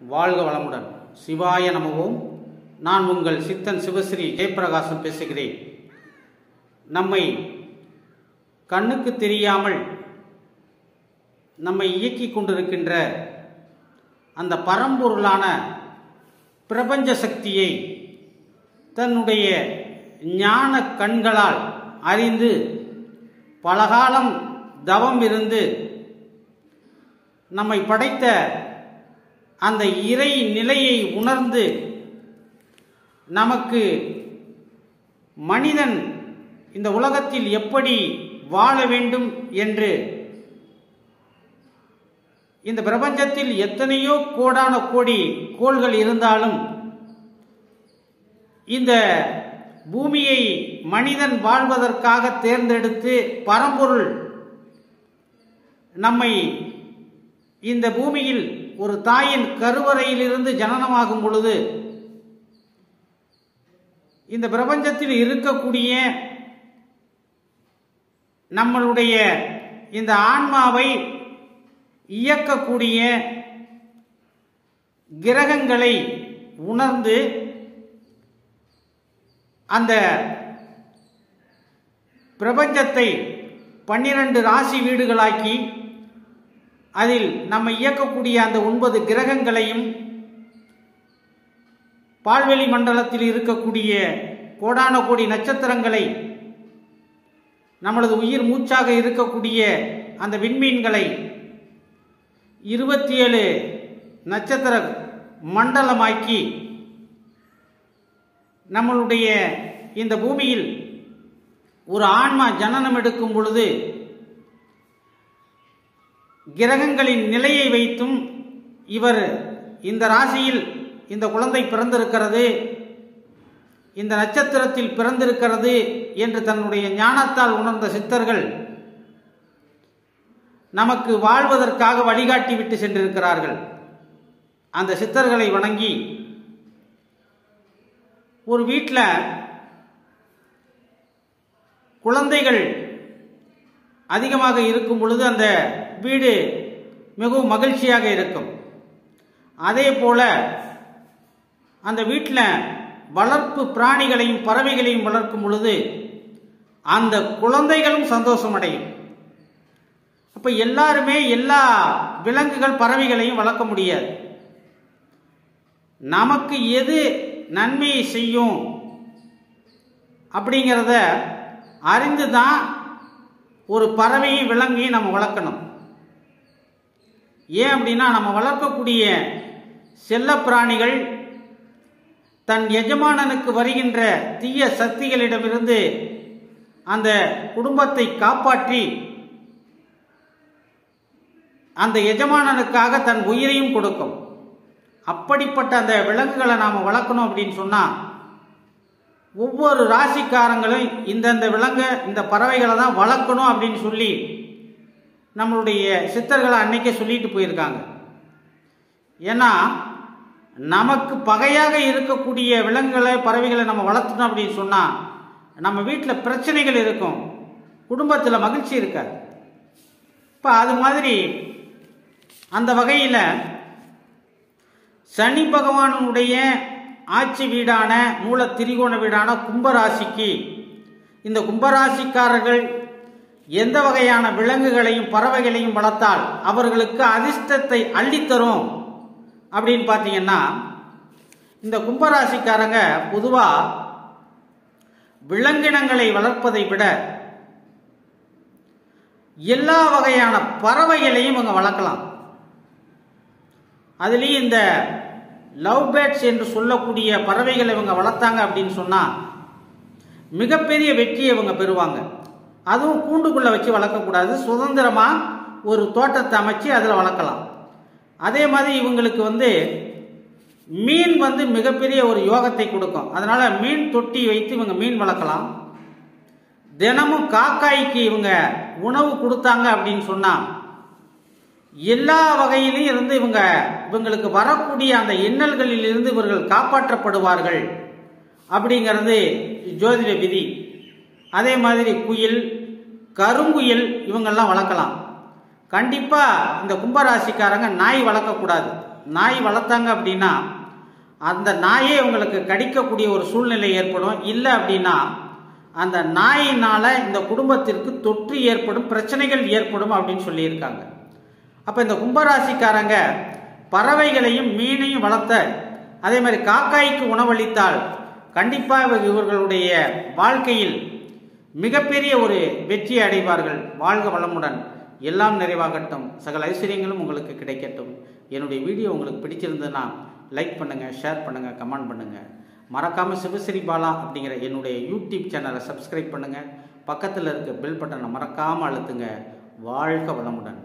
வாழ்க வளமுடன். சிவாய நமவோம் நான் உங்கள் சித்தன் சிவஸ்ரீ ஜெயப்பிரகாசம் பேசுகிறேன். நம்மை கண்ணுக்கு தெரியாமல் நம்மை இயக்கிக் கொண்டிருக்கின்ற அந்த பரம்பொருளான பிரபஞ்ச சக்தியை தன்னுடைய ஞான கண்களால் அறிந்து பலகாலம் தவம் இருந்து நம்மை படைத்த அந்த இறை நிலையை உணர்ந்து நமக்கு மனிதன் இந்த உலகத்தில் எப்படி வாழ வேண்டும் என்று இந்த பிரபஞ்சத்தில் எத்தனையோ கோடான கோடி கோள்கள் இருந்தாலும் இந்த பூமியை மனிதன் வாழ்வதற்காக தேர்ந்தெடுத்து பரம்பொருள் நம்மை இந்த பூமியில் ஒரு தாயின் கருவறையிலிருந்து ஜனனமாகும் பொழுது இந்த பிரபஞ்சத்தில் இருக்கக்கூடிய நம்மளுடைய இந்த ஆன்மாவை இயக்கக்கூடிய கிரகங்களை உணர்ந்து அந்த பிரபஞ்சத்தை பன்னிரண்டு ராசி வீடுகளாக்கி அதில் நம்ம இயக்கக்கூடிய அந்த ஒன்பது கிரகங்களையும் பால்வெளி மண்டலத்தில் இருக்கக்கூடிய கோடான கோடி நட்சத்திரங்களை நம்மளது உயிர் மூச்சாக இருக்கக்கூடிய அந்த விண்மீன்களை இருபத்தி ஏழு நட்சத்திர மண்டலமாக்கி நம்மளுடைய இந்த பூமியில் ஒரு ஆன்மா ஜனனம் எடுக்கும் பொழுது கிரகங்களின் நிலையை வைத்தும் இவர் இந்த ராசியில் இந்த குழந்தை பிறந்திருக்கிறது இந்த நட்சத்திரத்தில் பிறந்திருக்கிறது என்று தன்னுடைய ஞானத்தால் உணர்ந்த சித்தர்கள் நமக்கு வாழ்வதற்காக வழிகாட்டி விட்டு சென்றிருக்கிறார்கள். அந்த சித்தர்களை வணங்கி ஒரு வீட்டில் குழந்தைகள் அதிகமாக இருக்கும் பொழுது அந்த வீடு மிகவும் மகிழ்ச்சியாக இருக்கும். அதே போல அந்த வீட்டில் வளர்ப்பு பிராணிகளையும் பறவைகளையும் வளர்க்கும் பொழுது அந்த குழந்தைகளும் சந்தோஷம் அடையும். அப்போ எல்லாருமே எல்லா விலங்குகள் பறவைகளையும் வளர்க்க முடியாது. நமக்கு எது நன்மையை செய்யும் அப்படிங்கிறத அறிந்து தான் ஒரு பறவையும் விலங்கையும் நம்ம வளர்க்கணும். ஏன் அப்படின்னா நம்ம வளர்க்கக்கூடிய செல்ல பிராணிகள் தன் எஜமானனுக்கு வருகின்ற தீய சக்திகளிடமிருந்து அந்த குடும்பத்தை காப்பாற்றி அந்த எஜமானனுக்காக தன் உயிரையும் கொடுக்கும். அப்படிப்பட்ட அந்த விலங்குகளை நாம் வளர்க்கணும் அப்படின்னு சொன்னால் ஒவ்வொரு ராசிக்காரங்களும் இந்தந்த விலங்கு இந்த பறவைகளை தான் வளர்க்கணும் அப்படின்னு சொல்லி நம்மளுடைய சித்தர்கள் அன்னைக்கே சொல்லிட்டு போயிருக்காங்க. ஏன்னா நமக்கு பகையாக இருக்கக்கூடிய விலங்குகளை பறவைகளை நம்ம வளர்த்தணும் அப்படின்னு சொன்னால் நம்ம வீட்டில் பிரச்சனைகள் இருக்கும். குடும்பத்தில் மகிழ்ச்சி இருக்காது. இப்போ அது மாதிரி அந்த வகையில் சனி பகவானுடைய ஆட்சி வீடான மூல திரிகோண வீடான கும்பராசிக்கு இந்த கும்பராசிக்காரர்கள் எந்த வகையான விலங்குகளையும் பறவைகளையும் வளர்த்தால் அவர்களுக்கு அதிர்ஷ்டத்தை அள்ளித்தரும். அப்படின்னு பார்த்தீங்கன்னா இந்த கும்பராசிக்காரங்க பொதுவாக விலங்கினங்களை வளர்ப்பதை விட எல்லா வகையான பறவைகளையும் அவங்க வளர்க்கலாம். அதுலேயும் இந்த லவ் பேர்ட்ஸ் என்று சொல்லக்கூடிய பறவைகளை இவங்க வளர்த்தாங்க அப்படின்னு சொன்னால் மிகப்பெரிய வெற்றியை இவங்க பெறுவாங்க. அதுவும் கூண்டுக்குள்ளே வச்சு வளர்க்கக்கூடாது. சுதந்திரமாக ஒரு தோட்டத்தை அமைச்சு அதில் வளர்க்கலாம். அதே மாதிரி இவங்களுக்கு வந்து மீன் வந்து மிகப்பெரிய ஒரு யோகத்தை கொடுக்கும். அதனால மீன் தொட்டி வைத்து இவங்க மீன் வளர்க்கலாம். தினமும் காக்காய்க்கு இவங்க உணவு கொடுத்தாங்க அப்படின்னு சொன்னால் எல்லா வகையிலும் இருந்து இவங்க இவங்களுக்கு வரக்கூடிய அந்த இன்னல்களில் இருந்து இவர்கள் காப்பாற்றப்படுவார்கள் அப்படிங்கிறது ஜோதிட விதி. அதே மாதிரி குயில் கருங்குயில் இவங்கெல்லாம் வளர்க்கலாம். கண்டிப்பாக இந்த கும்பராசிக்காரங்க நாய் வளர்க்கக்கூடாது. நாய் வளர்த்தாங்க அப்படின்னா அந்த நாயே உங்களுக்கு கடிக்கக்கூடிய ஒரு சூழ்நிலை ஏற்படும். இல்லை அப்படின்னா அந்த நாயினால் இந்த குடும்பத்திற்கு தொற்று ஏற்படும் பிரச்சனைகள் ஏற்படும் அப்படின்னு சொல்லியிருக்காங்க. அப்போ இந்த கும்பராசிக்காரங்க பறவைகளையும் மீனையும் வளர்த்த அதே மாதிரி காக்காய்க்கு உணவளித்தால் கண்டிப்பாக இவர்களுடைய வாழ்க்கையில் மிகப்பெரிய ஒரு வெற்றி அடைவார்கள். வாழ்க வளமுடன். எல்லாம் நிறைவாகட்டும். சகல ஐஸ்வர்யங்களும் உங்களுக்கு கிடைக்கட்டும். என்னுடைய வீடியோ உங்களுக்கு பிடிச்சிருந்ததுன்னா லைக் பண்ணுங்கள் ஷேர் பண்ணுங்கள் கமெண்ட் பண்ணுங்கள் மறக்காமல் சிவஸ்ரீ பாலா அப்படிங்கிற என்னுடைய யூடியூப் சேனலை சப்ஸ்கிரைப் பண்ணுங்கள் பக்கத்தில் இருக்க பெல் பட்டனை மறக்காமல் அழுத்துங்க. வாழ்க வளமுடன்.